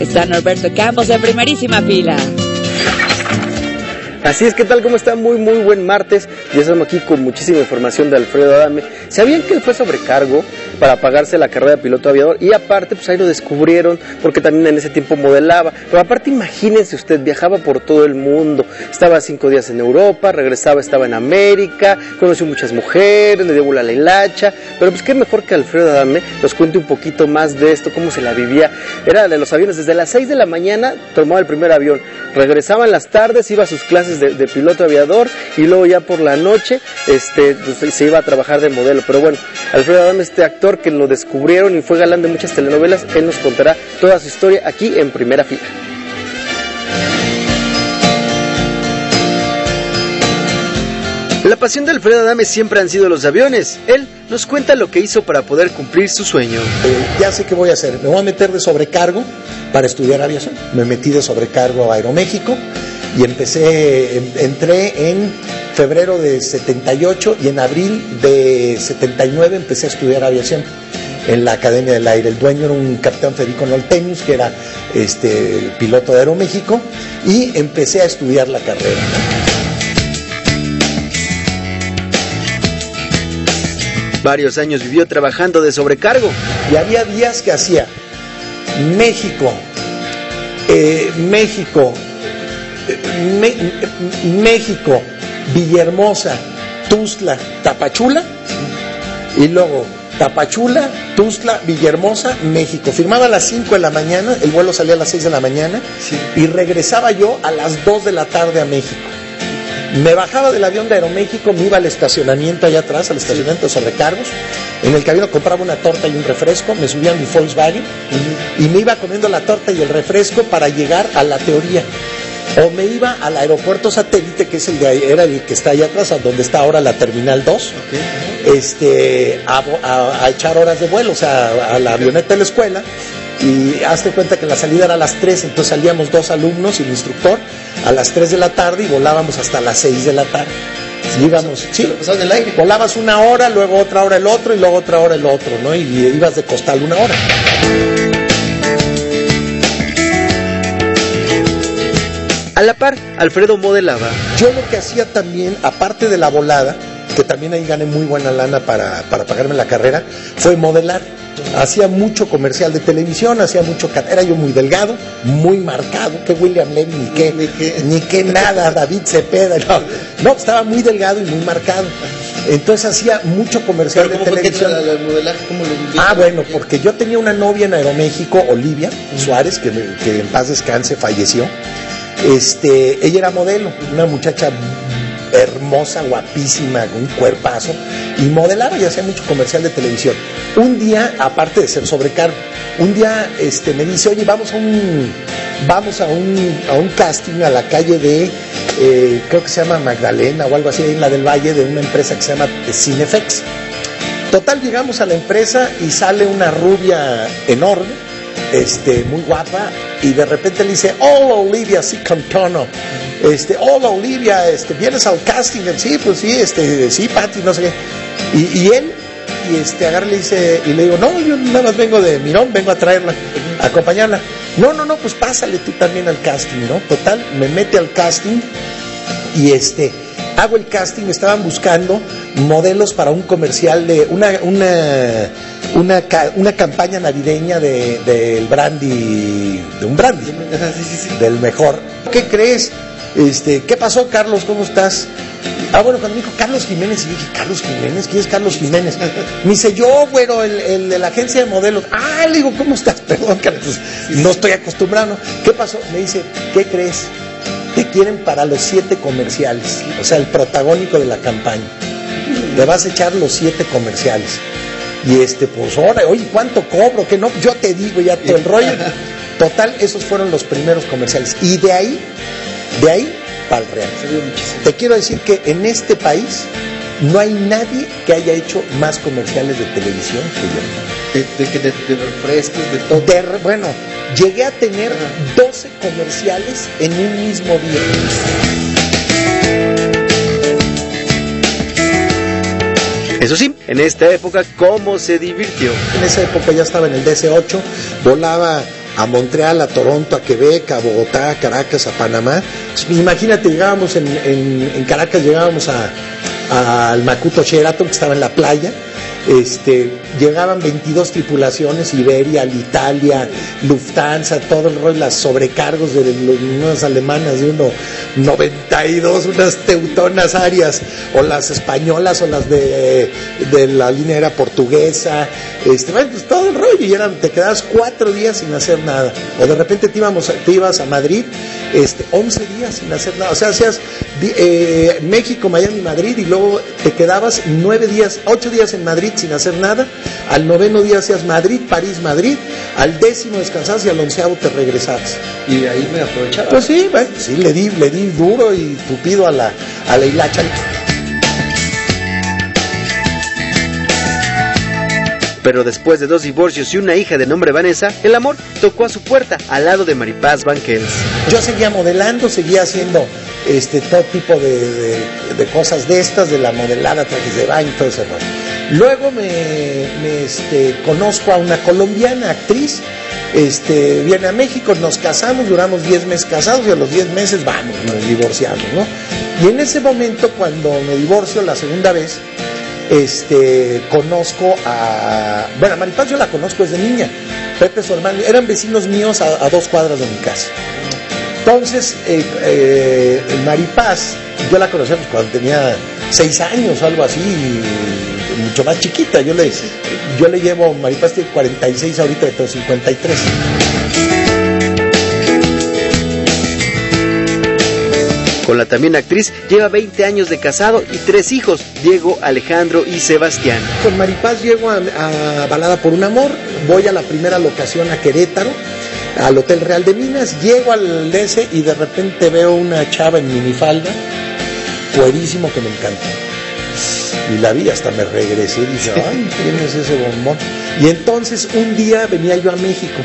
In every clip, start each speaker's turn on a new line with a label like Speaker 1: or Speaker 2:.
Speaker 1: está Norberto Campos en primerísima fila.
Speaker 2: Así es, ¿qué tal? ¿Cómo está? Muy, muy buen martes. Ya estamos aquí con muchísima información de Alfredo Adame. ¿Sabían que él fue sobrecargo para pagarse la carrera de piloto aviador? Y aparte, pues ahí lo descubrieron porque también en ese tiempo modelaba. Pero aparte, imagínense usted, viajaba por todo el mundo. Estaba cinco días en Europa, regresaba, estaba en América, conoció muchas mujeres, le dio la hilacha. Pero pues qué mejor que Alfredo Adame nos cuente un poquito más de esto, cómo se la vivía. Era de los aviones, desde las 6 de la mañana tomaba el primer avión, regresaba en las tardes, iba a sus clases de, piloto aviador y luego ya por la noche este, pues, se iba a trabajar de modelo. Pero bueno, Alfredo Adame, este actor que lo descubrieron y fue galán de muchas telenovelas, él nos contará toda su historia aquí en primera fila. La pasión de Alfredo Adame siempre han sido los aviones. Él nos cuenta lo que hizo para poder cumplir su sueño.
Speaker 3: Eh, ya sé qué voy a hacer. Me voy a meter de sobrecargo para estudiar aviación. Me metí de sobrecargo a Aeroméxico y empecé, entré en febrero de 78 y en abril de 79 empecé a estudiar aviación en la Academia del Aire. El dueño era un capitán Federico Noltenius, que era este, piloto de Aeroméxico, y empecé a estudiar la carrera.
Speaker 2: Varios años vivió trabajando de sobrecargo.
Speaker 3: Y había días que hacía México, eh, México, México, Villahermosa, Tuzla, Tapachula y luego Tapachula, Tuzla, Villahermosa, México. Firmaba a las 5 de la mañana, el vuelo salía a las 6 de la mañana y regresaba yo a las 2 de la tarde a México. Me bajaba del avión de Aeroméxico, me iba al estacionamiento allá atrás, al estacionamiento de sobrecargos. En el camino compraba una torta y un refresco, me subía a mi Volkswagen y me iba comiendo la torta y el refresco para llegar a la teoría o me iba al aeropuerto satélite, que es el de era el que está allá atrás, donde está ahora la Terminal 2, este, a, echar horas de vuelo, o sea, a la avioneta de la escuela. Y hazte cuenta que la salida era a las 3, entonces salíamos dos alumnos y el instructor a las 3 de la tarde y volábamos hasta las 6 de la tarde. íbamos, sí, el aire. volabas una hora, luego otra hora el otro y luego otra hora el otro, ¿no? Y ibas de costal una hora.
Speaker 2: A la par, Alfredo modelaba.
Speaker 3: Yo lo que hacía también, aparte de la volada, que también ahí gané muy buena lana para, pagarme la carrera, fue modelar. Hacía mucho comercial de televisión, hacía mucho... Era yo muy delgado, muy marcado, que William Levy, ni qué, ni qué, nada, David Cepeda, no. no, estaba muy delgado y muy marcado. Entonces hacía mucho comercial de televisión. ah, bueno, porque yo tenía una novia en Aeroméxico, Olivia Suárez, que, que en paz descanse, falleció. Este, ella era modelo, una muchacha hermosa, guapísima, con un cuerpazo, y modelaba y hacía mucho comercial de televisión. Un día, aparte de ser sobrecargo, un día este, me dice, oye, vamos a un, vamos a un, a un casting a la calle de, eh, creo que se llama Magdalena o algo así, en la del Valle, de una empresa que se llama Cinefex. Total, llegamos a la empresa y sale una rubia enorme, este, muy guapa, y de repente le dice, hola Olivia, sí, con tono. Este, hola Olivia, este, ¿vienes al casting? Sí, pues sí, este, sí, Patti, no sé qué. Y, él, y este, agarra le dice, y le digo, no, yo nada más vengo de Mirón, vengo a traerla, a acompañarla. No, no, no, pues pásale tú también al casting, ¿no? Total, me mete al casting y este, hago el casting, estaban buscando modelos para un comercial de una, una, una, una campaña navideña del de, brandy, de un brandy, del mejor. ¿Qué crees? Este, ¿Qué pasó, Carlos? ¿Cómo estás? Ah, bueno, cuando me dijo Carlos Jiménez, y dije, ¿Carlos Jiménez? ¿Quién es Carlos Jiménez? Me dice, yo, bueno, el, de la agencia de modelos. Ah, le digo, ¿cómo estás? Perdón, Carlos, no estoy acostumbrado. ¿Qué pasó? Me dice, ¿qué crees? te quieren para los siete comerciales, o sea, el protagónico de la campaña. Te vas a echar los siete comerciales. Y este, pues ahora, oye, ¿cuánto cobro? Que no, yo te digo ya todo el rollo. Total, esos fueron los primeros comerciales. Y de ahí, de ahí para el real. Te quiero decir que en este país no hay nadie que haya hecho más comerciales de televisión que
Speaker 2: yo. De, de, de, refrescos, de todo.
Speaker 3: bueno, llegué a tener 12 comerciales en un mismo día.
Speaker 2: Eso sí, en esta época, ¿cómo se divirtió?
Speaker 3: En esa época ya estaba en el DC-8, volaba a Montreal, a Toronto, a Quebec, a Bogotá, a Caracas, a Panamá. Pues, imagínate, llegábamos en, Caracas, llegábamos a- al Macuto Sheraton, que estaba en la playa. Este, llegaban 22 tripulaciones, Iberia, Italia, Lufthansa, todo el rollo, las sobrecargos de unas alemanas de uno 92, unas teutonas arias, o las españolas, o las de, la línea aérea portuguesa, este, pues todo el rollo, y eran, te quedabas cuatro días sin hacer nada, o de repente te, íbamos, te ibas a Madrid, este, 11 días sin hacer nada, o sea, hacías eh, México, Miami, Madrid, y luego te quedabas nueve días, ocho días en Madrid sin hacer nada, al noveno día hacías Madrid, París, Madrid, al décimo descansabas y al onceavo te regresabas.
Speaker 2: Y ahí me aprovechaba.
Speaker 3: Pues sí, bueno, sí, le di, le di duro y tupido a la, a la hilacha.
Speaker 2: Pero después de dos divorcios y una hija de nombre Vanessa, el amor tocó a su puerta al lado de Maripaz Banquels.
Speaker 3: Yo seguía modelando, seguía haciendo este todo tipo de, de- de cosas de estas, de la modelada, trajes de baño, todo ese rollo. Luego me, este, conozco a una colombiana actriz, este, viene a México, nos casamos, duramos 10 meses casados y a los 10 meses vamos, nos divorciamos, ¿no? Y en ese momento, cuando me divorcio la segunda vez, este, conozco a, bueno, a Maripaz yo la conozco desde niña, Pepe su hermano, eran vecinos míos a, dos cuadras de mi casa. Entonces, eh, eh, Maripaz, yo la conocí pues, cuando tenía seis años o algo así, mucho más chiquita. Yo le, yo le llevo, Maripaz tiene 46 ahorita, tengo 53.
Speaker 2: Con la también actriz lleva 20 años de casado y tres hijos, Diego, Alejandro y Sebastián.
Speaker 3: Con Maripaz llego a, a Balada por un Amor, voy a la primera locación a Querétaro, al Hotel Real de Minas, llego al DS y de repente veo una chava en minifalda, cuerísimo que me encantó. Y la vi, hasta me regresé y dije, ay, ¿quién es ese bombón? Y entonces un día venía yo a México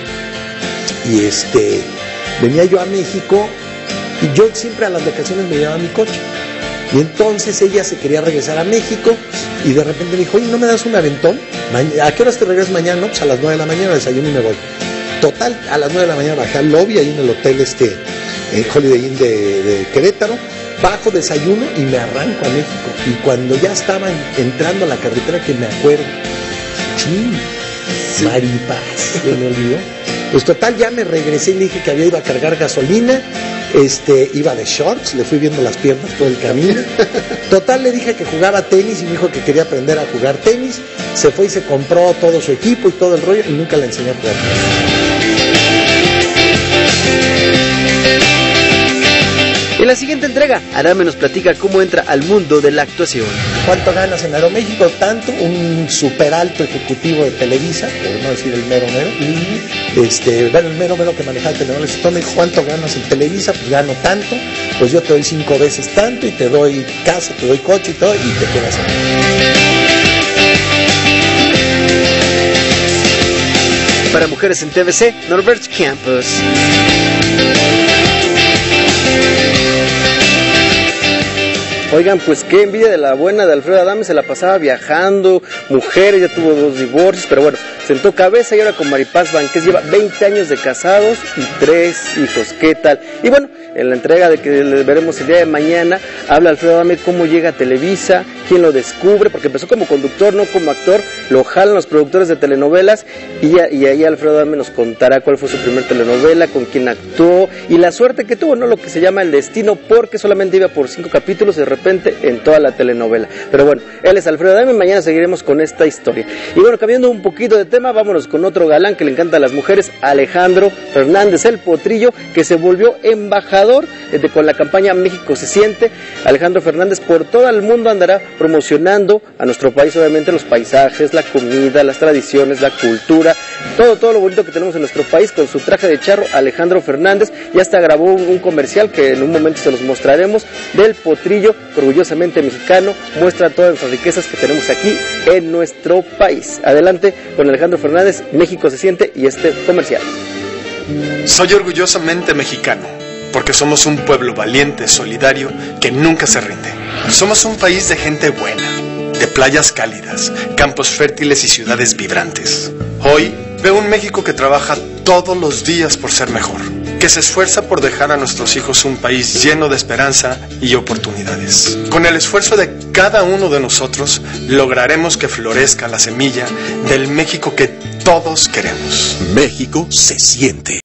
Speaker 3: y este, venía yo a México y yo siempre a las locaciones me llevaba mi coche. Y entonces ella se quería regresar a México y de repente me dijo, oye, ¿no me das un aventón? ¿A qué horas te regresas mañana? No, pues a las 9 de la mañana desayuno y me voy. Total, a las 9 de la mañana bajé al lobby ahí en el hotel este, eh, Holiday Inn de, de Querétaro, bajo, desayuno y me arranco a México. Y cuando ya estaban entrando a la carretera que me acuerdo, chin, Maripaz, se me olvidó. Pues total, ya me regresé y le dije que había ido a cargar gasolina, este, iba de shorts, le fui viendo las piernas todo el camino. Total, le dije que jugaba tenis y me dijo que quería aprender a jugar tenis. Se fue y se compró todo su equipo y todo el rollo y nunca le enseñé a jugar tenis.
Speaker 2: La siguiente entrega, Adame nos platica cómo entra al mundo de la actuación.
Speaker 3: ¿Cuánto ganas en Aeroméxico? Tanto, un super alto ejecutivo de Televisa, por no decir el mero mero. Este, bueno, el mero mero que manejaba Telenovelas. Entonces me dijo, ¿cuánto ganas en Televisa? Pues gano tanto, pues yo te doy cinco veces tanto y te doy casa, te doy coche y todo y te quedas.
Speaker 2: Para mujeres en TVC, Norbert Campos. Oigan, pues qué envidia de la buena de Alfredo Adame, se la pasaba viajando, mujeres, ya tuvo dos divorcios, pero bueno, sentó cabeza y ahora con Maripaz Banqués lleva 20 años de casados y tres hijos, ¿qué tal? Y bueno, en la entrega de que veremos el día de mañana, habla Alfredo Adame cómo llega a Televisa, quién lo descubre, porque empezó como conductor, no como actor, lo jalan los productores de telenovelas y ahí Alfredo Adame nos contará cuál fue su primer telenovela, con quién actuó y la suerte que tuvo, ¿no? Lo que se llama el destino, porque solamente iba por cinco capítulos y de repente en toda la telenovela. Pero bueno, él es Alfredo Adame, mañana seguiremos con esta historia. Y bueno, cambiando un poquito de tema, vámonos con otro galán que le encanta a las mujeres, Alejandro Fernández, el potrillo, que se volvió embajador eh, de- con la campaña México se siente. Alejandro Fernández por todo el mundo andará promocionando a nuestro país, obviamente, los paisajes, la comida, las tradiciones, la cultura, todo, todo lo bonito que tenemos en nuestro país con su traje de charro, Alejandro Fernández. Ya hasta grabó un, comercial que en un momento se los mostraremos del potrillo, orgullosamente mexicano, muestra todas nuestras riquezas que tenemos aquí en nuestro país. Adelante con Alejandro Fernández, México se siente y este comercial.
Speaker 4: Soy orgullosamente mexicano, porque somos un pueblo valiente, solidario, que nunca se rinde. Somos un país de gente buena, de playas cálidas, campos fértiles y ciudades vibrantes. Hoy veo un México que trabaja todos los días por ser mejor, que se esfuerza por dejar a nuestros hijos un país lleno de esperanza y oportunidades. Con el esfuerzo de cada uno de nosotros, lograremos que florezca la semilla del México que todos queremos.
Speaker 5: México se siente.